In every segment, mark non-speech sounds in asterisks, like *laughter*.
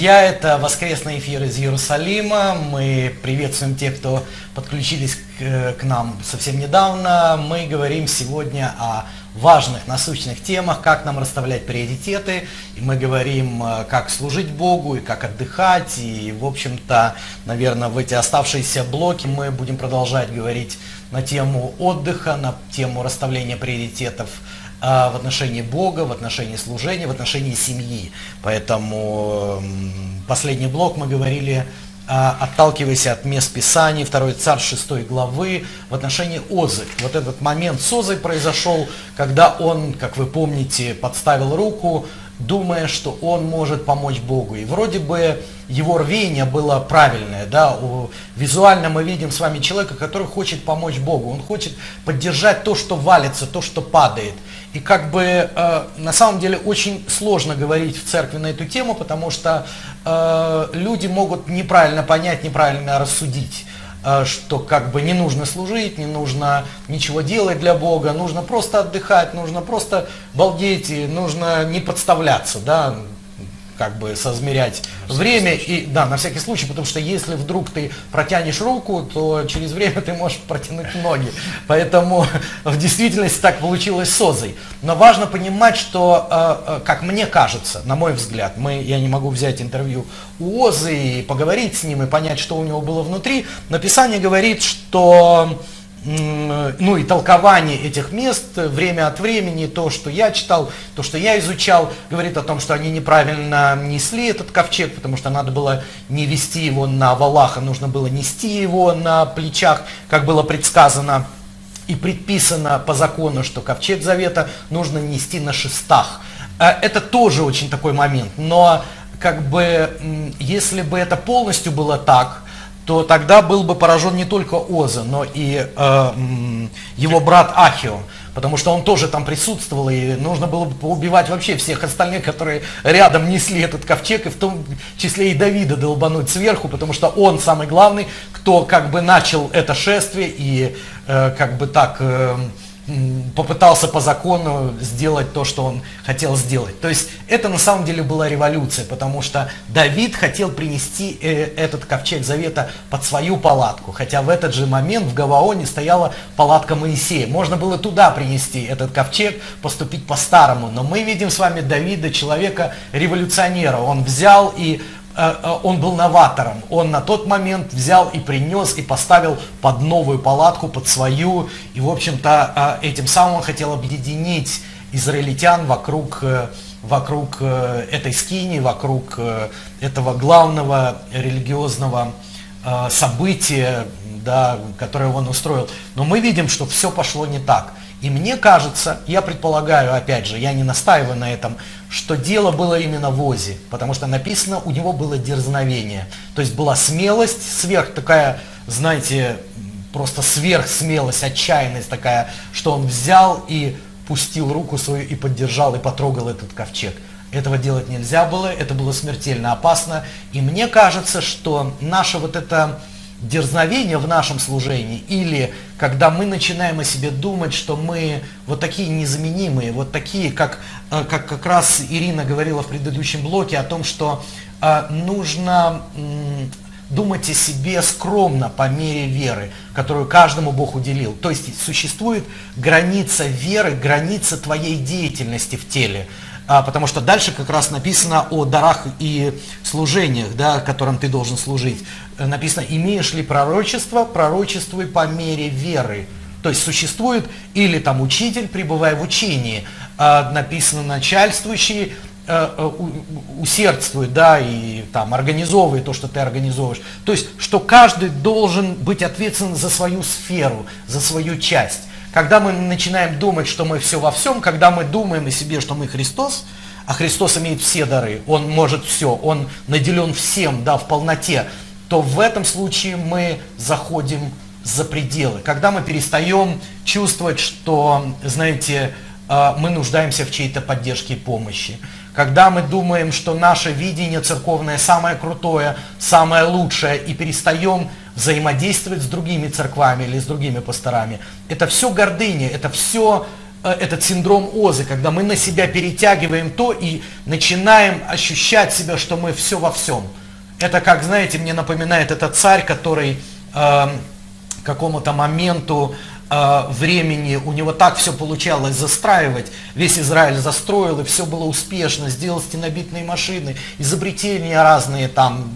друзья, это воскресный эфир из Иерусалима. Мы приветствуем тех, кто подключились к, к нам совсем недавно. Мы говорим сегодня о важных, насущных темах, как нам расставлять приоритеты. И мы говорим, э, как служить Богу и как отдыхать. И, в общем-то, наверное, в эти оставшиеся блоки мы будем продолжать говорить на тему отдыха, на тему расставления приоритетов в отношении Бога, в отношении служения, в отношении семьи. Поэтому последний блок мы говорили, а, отталкиваясь от мест Писаний, 2 царь 6 главы, в отношении Озы. Вот этот момент с Озой произошел, когда он, как вы помните, подставил руку, думая, что он может помочь Богу. И вроде бы его рвение было правильное. Да? Визуально мы видим с вами человека, который хочет помочь Богу. Он хочет поддержать то, что валится, то, что падает. И как бы э, на самом деле очень сложно говорить в церкви на эту тему, потому что э, люди могут неправильно понять, неправильно рассудить э, что как бы не нужно служить, не нужно ничего делать для Бога, нужно просто отдыхать, нужно просто балдеть, и нужно не подставляться, да, как бы соизмерять время и да, на всякий случай, потому что если вдруг ты протянешь руку, то через время ты можешь протянуть ноги. Поэтому в действительности так получилось с Озой. Но важно понимать, что, э, э, как мне кажется, на мой взгляд, мы, я не могу взять интервью у Озы и поговорить с ним и понять, что у него было внутри. Написание говорит, что ну и толкование этих мест время от времени, то, что я читал, то, что я изучал, говорит о том, что они неправильно несли этот ковчег, потому что надо было не вести его на валах, а нужно было нести его на плечах, как было предсказано и предписано по закону, что ковчег завета нужно нести на шестах. Э, это тоже очень такой момент, но как бы если бы это полностью было так, то тогда был бы поражен не только Оза, но и э, его брат Ахио, потому что он тоже там присутствовал, и нужно было бы поубивать вообще всех остальных, которые рядом несли этот ковчег, и в том числе и Давида долбануть сверху, потому что он самый главный, кто как бы начал это шествие и э, как бы так... Э, попытался по закону сделать то, что он хотел сделать. То есть это на самом деле была революция, потому что Давид хотел принести э, этот ковчег завета под свою палатку, хотя в этот же момент в Гаваоне стояла палатка Моисея. Можно было туда принести этот ковчег, поступить по-старому, но мы видим с вами Давида, человека революционера. Он взял и он был новатором. Он на тот момент взял и принес и поставил под новую палатку, под свою. И, в общем-то, э, этим самым он хотел объединить израильтян вокруг, вокруг этой скини, вокруг этого главного религиозного события, да, которое он устроил. Но мы видим, что все пошло не так. И мне кажется, я предполагаю, опять же, я не настаиваю на этом, что дело было именно в Озе, потому что написано, у него было дерзновение. То есть была смелость, сверх такая, знаете, просто сверхсмелость, отчаянность такая, что он взял и пустил руку свою и поддержал, и потрогал этот ковчег. Этого делать нельзя было, это было смертельно опасно. И мне кажется, что наша вот эта дерзновение в нашем служении, или когда мы начинаем о себе думать, что мы вот такие незаменимые, вот такие, как, э, как как раз Ирина говорила в предыдущем блоке о том, что э, нужно думать о себе скромно по мере веры, которую каждому Бог уделил. То есть существует граница веры, граница твоей деятельности в теле. А, потому что дальше как раз написано о дарах и служениях, да, которым ты должен служить. Э, написано, имеешь ли пророчество, пророчествуй по мере веры. То есть существует или там учитель, пребывая в учении, а, написано начальствующий, э, э, усердствует, да, и там организовывает то, что ты организовываешь. То есть, что каждый должен быть ответственен за свою сферу, за свою часть. Когда мы начинаем думать, что мы все во всем, когда мы думаем о себе, что мы Христос, а Христос имеет все дары, Он может все, Он наделен всем, да, в полноте, то в этом случае мы заходим за пределы. Когда мы перестаем чувствовать, что, знаете, мы нуждаемся в чьей-то поддержке и помощи. Когда мы думаем, что наше видение церковное самое крутое, самое лучшее, и перестаем взаимодействовать с другими церквами или с другими пасторами. Это все гордыня, это все э, этот синдром Озы, когда мы на себя перетягиваем то и начинаем ощущать себя, что мы все во всем. Это как, знаете, мне напоминает этот царь, который э, какому-то моменту э, времени у него так все получалось застраивать, весь Израиль застроил, и все было успешно, сделал стенобитные машины, изобретения разные там,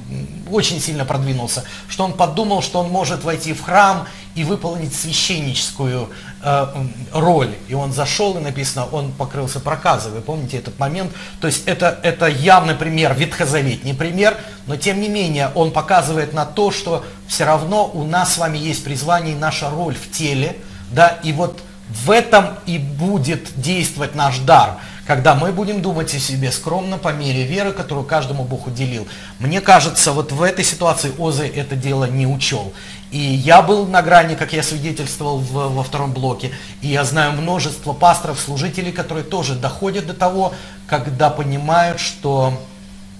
очень сильно продвинулся, что он подумал, что он может войти в храм и выполнить священническую э, роль. И он зашел, и написано, он покрылся проказой. Вы помните этот момент? То есть это, это явный пример, ветхозаветний пример, но тем не менее он показывает на то, что все равно у нас с вами есть призвание и наша роль в теле, да, и вот в этом и будет действовать наш дар когда мы будем думать о себе скромно по мере веры, которую каждому Бог уделил. Мне кажется, вот в этой ситуации Озы это дело не учел. И я был на грани, как я свидетельствовал в, во втором блоке, и я знаю множество пасторов, служителей, которые тоже доходят до того, когда понимают, что,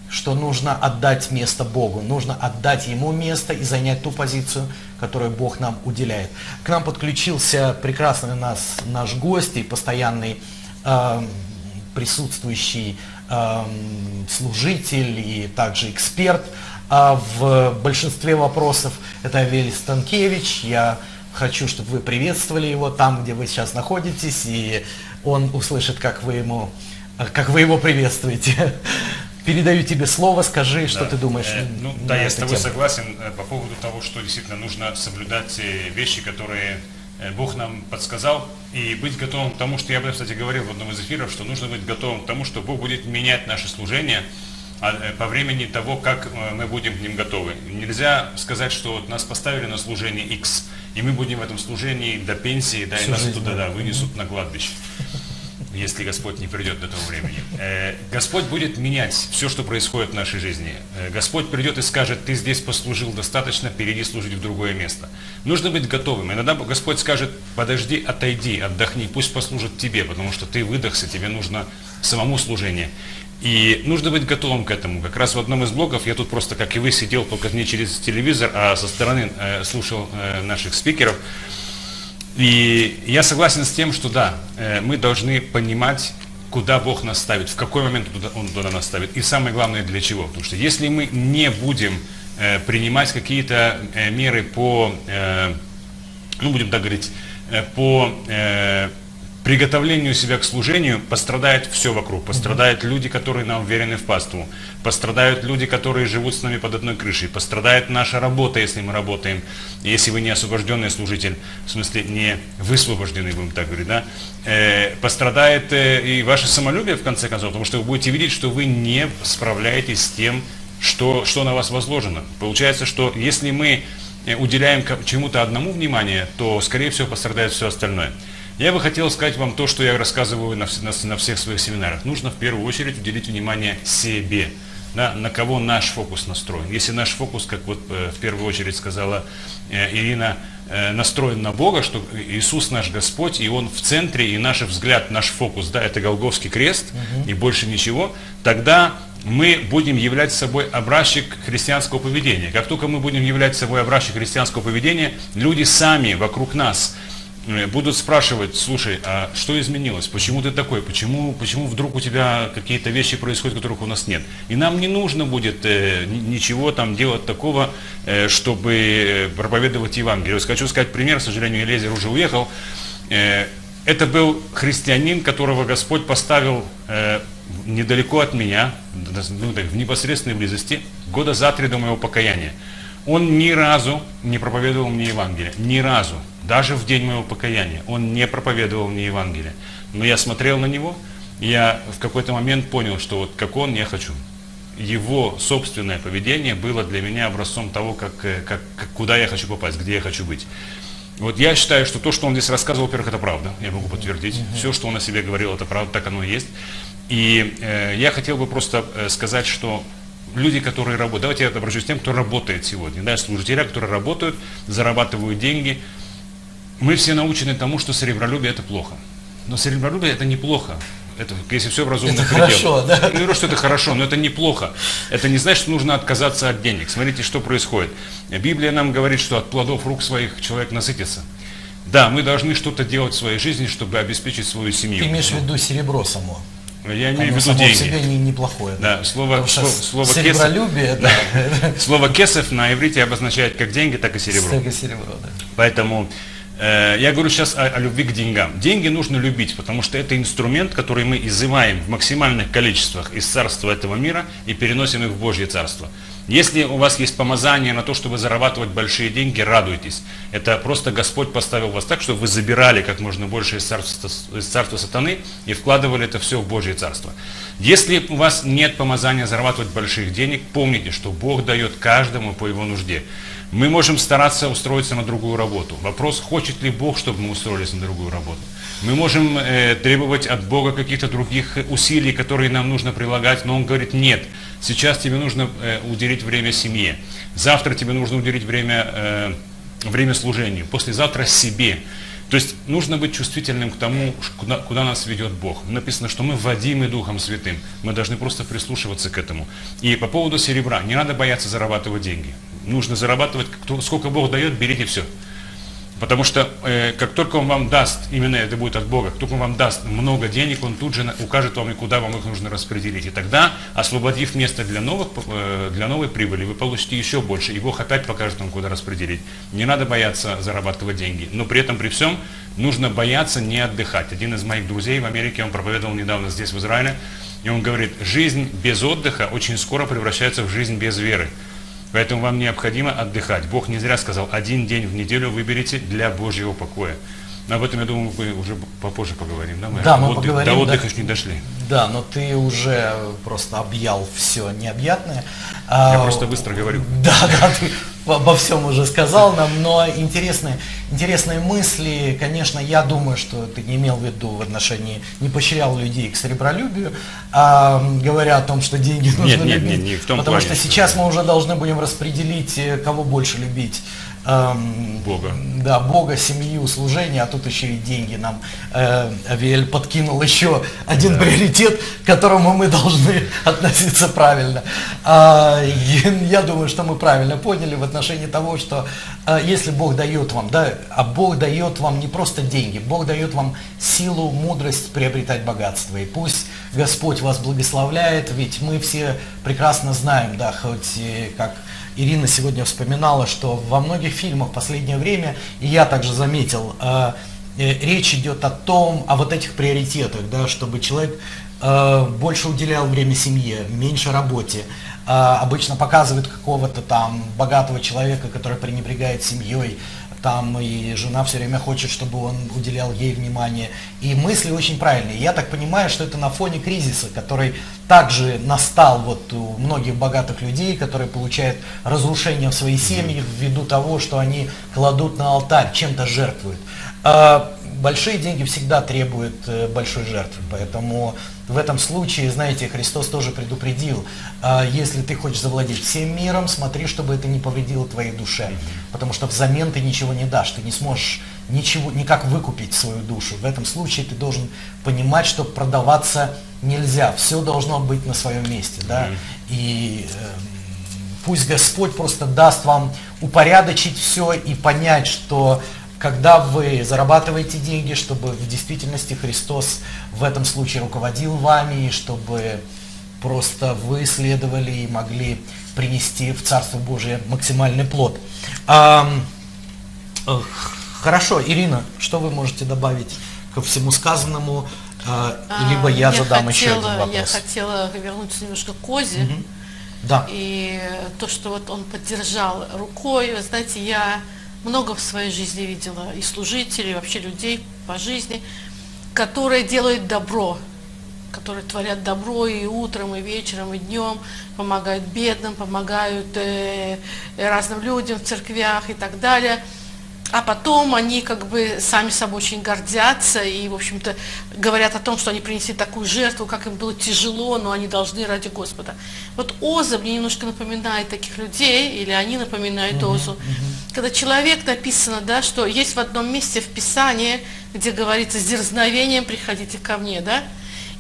что нужно отдать место Богу, нужно отдать Ему место и занять ту позицию, которую Бог нам уделяет. К нам подключился прекрасный нас, наш гость и постоянный э, присутствующий э, служитель и также эксперт а в большинстве вопросов. Это Авелий Станкевич. Я хочу, чтобы вы приветствовали его там, где вы сейчас находитесь, и он услышит, как вы, ему, как вы его приветствуете. *laughs* Передаю тебе слово, скажи, что ты думаешь. Э, ну, да, я с тобой тему. согласен э, по поводу того, что действительно нужно соблюдать э, вещи, которые Э, Бог нам подсказал, и быть готовым к тому, что я об этом, кстати, говорил в одном из эфиров, что нужно быть готовым к тому, что Бог будет менять наше служение а, э, по времени того, как э, мы будем к ним готовы. Нельзя сказать, что вот нас поставили на служение X, и мы будем в этом служении до пенсии, да, и нас туда да, вынесут на кладбище если Господь не придет до того времени. Э, Господь будет менять все, что происходит в нашей жизни. Э, Господь придет и скажет, ты здесь послужил достаточно, перейди служить в другое место. Нужно быть готовым. Иногда Господь скажет, подожди, отойди, отдохни, пусть послужит тебе, потому что ты выдохся, тебе нужно самому служение. И нужно быть готовым к этому. Как раз в одном из блогов я тут просто, как и вы, сидел только не через телевизор, а со стороны э, слушал наших спикеров. И я согласен с тем, что да, э, мы должны понимать, куда Бог нас ставит, в какой момент Он туда нас ставит, и самое главное для чего. Потому что если мы не будем э, принимать какие-то э, меры по, ну будем так говорить, по приготовлению себя к служению пострадает все вокруг. Пострадают люди, которые нам уверены в паству. Пострадают люди, которые живут с нами под одной крышей. Пострадает наша работа, если мы работаем. Если вы не освобожденный служитель, в смысле не высвобожденный, будем так говорить, да, э, пострадает э, и ваше самолюбие, в конце концов, потому что вы будете видеть, что вы не справляетесь с тем, что, что на вас возложено. Получается, что если мы э, уделяем чему-то одному внимание, то, скорее всего, пострадает все остальное. Я бы хотел сказать вам то, что я рассказываю на, на, на всех своих семинарах. Нужно в первую очередь уделить внимание себе, да, на кого наш фокус настроен. Если наш фокус, как вот э, в первую очередь сказала э, Ирина, э, настроен на Бога, что Иисус наш Господь, и Он в центре, и наш взгляд, наш фокус, да, это Голговский крест, угу. и больше ничего, тогда мы будем являть собой образчик христианского поведения. Как только мы будем являть собой образчик христианского поведения, люди сами вокруг нас – будут спрашивать, слушай, а что изменилось? Почему ты такой? Почему, почему вдруг у тебя какие-то вещи происходят, которых у нас нет? И нам не нужно будет э, ничего там делать такого, э, чтобы э, проповедовать Евангелие. Хочу сказать пример, к сожалению, Елезер уже уехал. Э, это был христианин, которого Господь поставил э, недалеко от меня, ну, в непосредственной близости, года за три до моего покаяния. Он ни разу не проповедовал мне Евангелие, ни разу. Даже в день моего покаяния он не проповедовал мне Евангелие. Но я смотрел на него, и я в какой-то момент понял, что вот как он, я хочу. Его собственное поведение было для меня образцом того, как, э, как, как, куда я хочу попасть, где я хочу быть. Вот я считаю, что то, что он здесь рассказывал, во-первых, это правда. Я могу подтвердить. Все, что он о себе говорил, это правда, так оно и есть. И э, я хотел бы просто э, сказать, что люди, которые работают, давайте я обращусь к тем, кто работает сегодня, да, служителя, которые работают, зарабатывают деньги, мы все научены тому, что серебролюбие это плохо. Но серебролюбие это неплохо. Это, если все в разумных это пределах. Хорошо, да? Я говорю, что это хорошо, но это неплохо. Это не значит, что нужно отказаться от денег. Смотрите, что происходит. Библия нам говорит, что от плодов рук своих человек насытится. Да, мы должны что-то делать в своей жизни, чтобы обеспечить свою семью. Ты имеешь в виду серебро само? Я имею в виду само деньги. в себе не, неплохое. Да, слово, что слово, слово кесов, серебролюбие, *laughs* да, слово кесов на иврите обозначает как деньги, так и серебро. Столько серебро, да. Поэтому я говорю сейчас о, о любви к деньгам. Деньги нужно любить, потому что это инструмент, который мы изымаем в максимальных количествах из царства этого мира и переносим их в Божье царство. Если у вас есть помазание на то, чтобы зарабатывать большие деньги, радуйтесь. Это просто Господь поставил вас так, чтобы вы забирали как можно больше из царства, из царства сатаны и вкладывали это все в Божье царство. Если у вас нет помазания зарабатывать больших денег, помните, что Бог дает каждому по его нужде. Мы можем стараться устроиться на другую работу. Вопрос, хочет ли Бог, чтобы мы устроились на другую работу. Мы можем э, требовать от Бога каких-то других усилий, которые нам нужно прилагать, но Он говорит, нет, сейчас тебе нужно э, уделить время семье, завтра тебе нужно уделить время, э, время служению, послезавтра себе. То есть нужно быть чувствительным к тому, куда, куда нас ведет Бог. Написано, что мы водимы Духом Святым. Мы должны просто прислушиваться к этому. И по поводу серебра, не надо бояться зарабатывать деньги. Нужно зарабатывать, кто, сколько Бог дает, берите все. Потому что э, как только Он вам даст, именно это будет от Бога, как только Он вам даст много денег, Он тут же укажет вам, и куда вам их нужно распределить. И тогда, освободив место для, новых, э, для новой прибыли, вы получите еще больше, и Бог опять покажет вам, куда распределить. Не надо бояться зарабатывать деньги, но при этом, при всем, нужно бояться не отдыхать. Один из моих друзей в Америке, он проповедовал недавно здесь, в Израиле, и он говорит, жизнь без отдыха очень скоро превращается в жизнь без веры. Поэтому вам необходимо отдыхать. Бог не зря сказал, один день в неделю выберите для Божьего покоя. Но об этом, я думаю, мы уже попозже поговорим. Да, Да, мы Отдых- поговорим, До да. отдыха ж не дошли. Да, но ты уже просто объял все необъятное. Я А, просто быстро говорю. *laughs* Да, да, ты обо всем уже сказал нам, но интересные, интересные мысли, конечно, я думаю, что ты не имел в виду в отношении, не поощрял людей к серебролюбию, а, говоря о том, что деньги нужно Нет, нет, любить. нет, не в том потому плане, что что- сейчас мы уже должны будем распределить, э, кого больше любить. Эм, Бога. Да, Бога, семью, служение, а тут еще и деньги нам э, Авиэль подкинул еще один приоритет, к которому мы должны *laughs* относиться правильно. А, я думаю, что мы правильно поняли в отношении того, что э, если Бог дает вам, да, а Бог дает вам не просто деньги, Бог дает вам силу, мудрость приобретать богатство. И пусть Господь вас благословляет, ведь мы все прекрасно знаем, да, хоть как Ирина сегодня вспоминала, что во многих фильмах в последнее время, и я также заметил, э, э, речь идет о том, о вот этих приоритетах, да, чтобы человек э, больше уделял время семье, меньше работе. Э, обычно показывают какого-то там богатого человека, который пренебрегает семьей, там и жена все время хочет, чтобы он уделял ей внимание. И мысли очень правильные. Я так понимаю, что это на фоне кризиса, который также настал вот у многих богатых людей, которые получают разрушение в своей семье ввиду того, что они кладут на алтарь, чем-то жертвуют. А большие деньги всегда требуют э, большой жертвы, поэтому в этом случае, знаете, Христос тоже предупредил, а, если ты хочешь завладеть всем миром, смотри, чтобы это не повредило твоей душе, потому что взамен ты ничего не дашь, ты не сможешь ничего, никак выкупить свою душу. В этом случае ты должен понимать, что продаваться нельзя, все должно быть на своем месте, да, и эм, пусть Господь просто даст вам упорядочить все и понять, что когда вы зарабатываете деньги, чтобы в действительности Христос в этом случае руководил вами, и чтобы просто вы следовали и могли принести в Царство Божие максимальный плод. Э, Хорошо, Ирина, что вы можете добавить ко всему сказанному? А, А, Либо я задам еще хотела, один вопрос. Я хотела вернуться немножко к Козе. Да. И то, что вот он поддержал рукой, вы знаете, я много в своей жизни видела и служителей, и вообще людей по жизни, которые делают добро, которые творят добро и утром, и вечером, и днем, помогают бедным, помогают э, разным людям в церквях и так далее. А потом они как бы сами собой очень гордятся и, в общем-то, говорят о том, что они принесли такую жертву, как им было тяжело, но они должны ради Господа. Вот Оза мне немножко напоминает таких людей, или они напоминают Озу. Когда человек написано, да, что есть в одном месте в Писании, где говорится, с дерзновением приходите ко мне, да,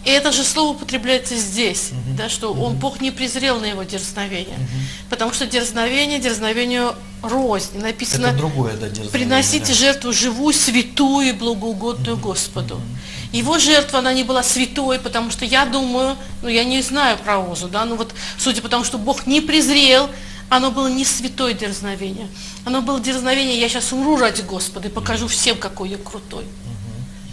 И это же слово употребляется здесь, да, что он, Бог не презрел на его дерзновение. Потому что дерзновение, дерзновению рознь. Написано, Это другое, да, дерзновение, приносите да. жертву живую, святую и благоугодную Господу. Его жертва, она не была святой, потому что я думаю, ну я не знаю про Озу, да, но вот судя по тому, что Бог не презрел, оно было не святое дерзновение. Оно было дерзновение, я сейчас умру ради Господа и покажу всем, какой я крутой.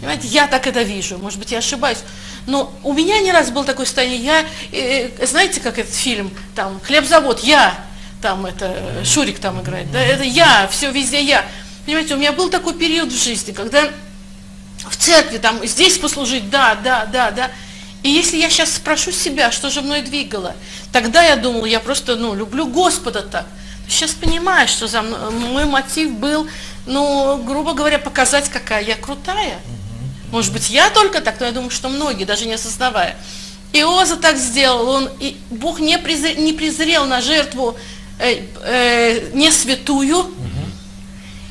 Понимаете, я так это вижу, может быть, я ошибаюсь. Но у меня не раз был такое состояние, я, э, знаете, как этот фильм, там, «Хлебзавод», я, там, это, э, Шурик там играет, да, это я, все везде я. Понимаете, у меня был такой период в жизни, когда в церкви, там, здесь послужить, да, да, да, да. И если я сейчас спрошу себя, что же мной двигало, тогда я думала, я просто, ну, люблю Господа так. Сейчас понимаю, что за мной, мой мотив был, ну, грубо говоря, показать, какая я крутая. Может быть, я только так, но я думаю, что многие, даже не осознавая. Иоза так сделал, он, и Бог не, презрел, не презрел на жертву э, э, не святую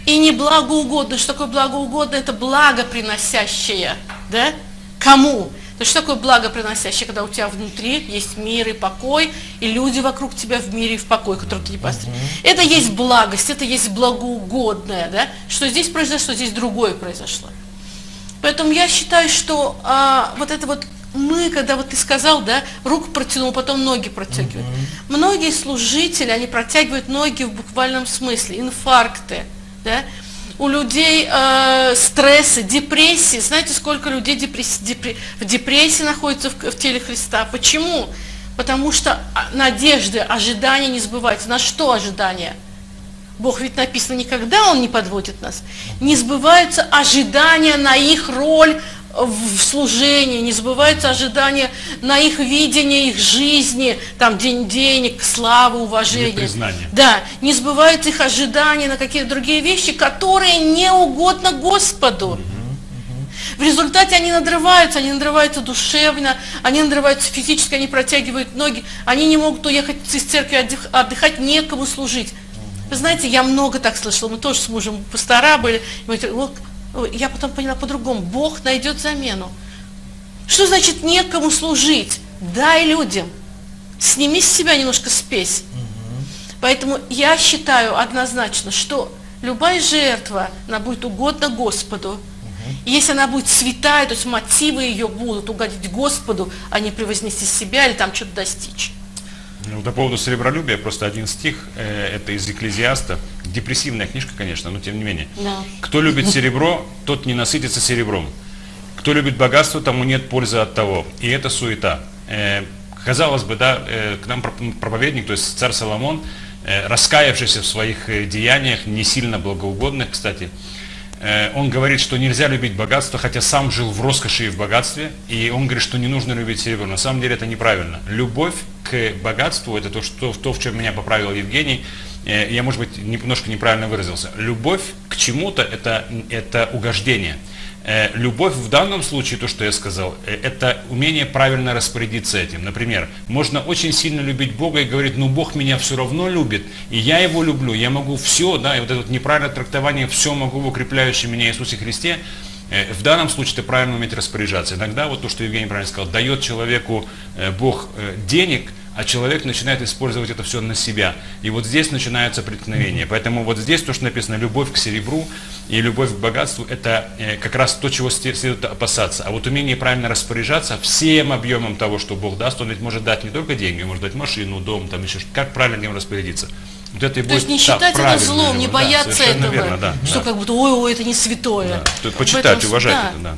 и не благоугодную. Что такое благоугодное? Это благо приносящее. Да? Кому? То есть что такое благо приносящее, когда у тебя внутри есть мир и покой, и люди вокруг тебя в мире и в покое, которые ты не построил. Это есть благость, это есть благоугодное, да? Что здесь произошло, здесь другое произошло. Поэтому я считаю, что а, вот это вот мы, когда вот ты сказал, да, руку протянул, потом ноги протягивают. Многие служители, они протягивают ноги в буквальном смысле, инфаркты, да. У людей э, стрессы, депрессии. Знаете, сколько людей депресс- депре- в депрессии находится в, в теле Христа? Почему? Потому что а, надежды, ожидания не сбываются. На что ожидания? Бог ведь написано, никогда Он не подводит нас. Не сбываются ожидания на их роль в служении, не сбываются ожидания на их видение, их жизни, там день денег, славы, уважения. Да, не сбываются их ожидания на какие-то другие вещи, которые не угодно Господу. В результате они надрываются, они надрываются душевно, они надрываются физически, они протягивают ноги, они не могут уехать из церкви отдых- отдыхать, некому служить. Вы знаете, я много так слышала, мы тоже с мужем пастора были, мы говорили, «Вот, ой, я потом поняла по-другому, Бог найдет замену. Что значит некому служить? Дай людям. Сними с себя немножко спесь. Поэтому я считаю однозначно, что любая жертва, она будет угодна Господу. И если она будет святая, то есть мотивы ее будут угодить Господу, а не превознести себя или там что-то достичь. Ну, по поводу серебролюбия, просто один стих, э, это из Экклезиаста. Депрессивная книжка, конечно, но тем не менее. Да. Кто любит серебро, тот не насытится серебром. Кто любит богатство, тому нет пользы от того. И это суета. Э, казалось бы, да, э, к нам проп- проповедник, то есть царь Соломон, э, раскаявшийся в своих э, деяниях, не сильно благоугодных, кстати, он говорит, что нельзя любить богатство, хотя сам жил в роскоши и в богатстве, и он говорит, что не нужно любить серебро. На самом деле это неправильно. Любовь к богатству, это то, что, то в чем меня поправил Евгений, Э, я, может быть, немножко неправильно выразился. Любовь к чему-то это, это угождение. Э, Любовь в данном случае, то, что я сказал, э, это умение правильно распорядиться этим. Например, можно очень сильно любить Бога и говорить, ну Бог меня все равно любит, и я Его люблю, я могу все, да, и вот это вот неправильное трактование «все могу в укрепляющем меня Иисусе Христе», э, в данном случае это правильно уметь распоряжаться. Иногда вот то, что Евгений правильно сказал, дает человеку Бог денег, а человек начинает использовать это все на себя. И вот здесь начинается преткновение. Поэтому вот здесь то, что написано, любовь к серебру и любовь к богатству, это э, как раз то, чего следует опасаться. А вот умение правильно распоряжаться всем объемом того, что Бог даст, Он ведь может дать не только деньги, он может дать машину, дом, там еще как правильно им распорядиться. Вот это и То будет есть не та считать это правильная злом, не. Да, бояться совершенно этого, верно, да, что да. как будто ой, ой, это не святое. Да. То Почитать, этом- уважать да. это, да.